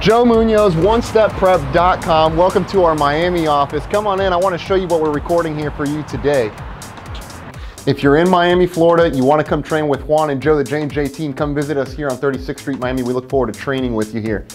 Joe Munoz, 1StepPrep.com. Welcome to our Miami office. Come on in, I wanna show you what we're recording here for you today. If you're in Miami, Florida, you wanna come train with Juan and Joe, the J&J team, come visit us here on 36th Street, Miami. We look forward to training with you here.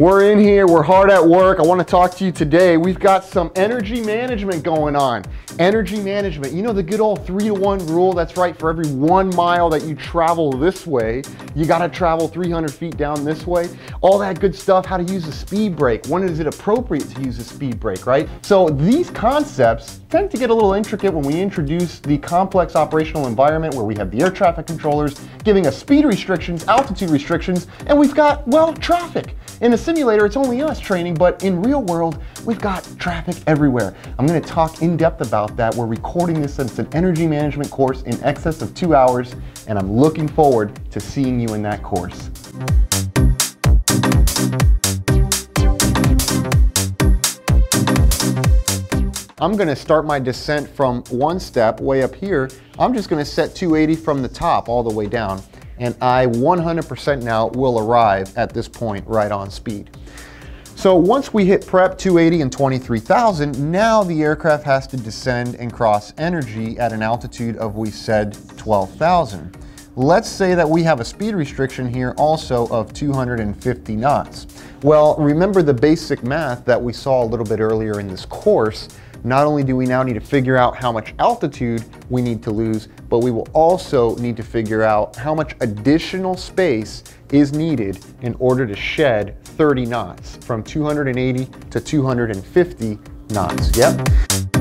We're in here, we're hard at work. I wanna to talk to you today. We've got some energy management going on. Energy management, you know the good old three to one rule, that's right, for every one mile that you travel this way, you gotta travel 300 feet down this way. All that good stuff, how to use a speed brake, when is it appropriate to use a speed brake, right? So these concepts tend to get a little intricate when we introduce the complex operational environment where we have the air traffic controllers giving us speed restrictions, altitude restrictions, and we've got, well, traffic. In a simulator, it's only us training, but in real world, we've got traffic everywhere. I'm gonna talk in depth about that. We're recording this as an energy management course in excess of two hours, and I'm looking forward to seeing you in that course. I'm gonna start my descent from one step way up here. I'm just gonna set 280 from the top all the way down and I 100% now will arrive at this point right on speed. So once we hit prep 280 and 23,000, now the aircraft has to descend and cross energy at an altitude of, we said, 12,000. Let's say that we have a speed restriction here also of 250 knots. Well, remember the basic math that we saw a little bit earlier in this course not only do we now need to figure out how much altitude we need to lose, but we will also need to figure out how much additional space is needed in order to shed 30 knots from 280 to 250 knots. Yep.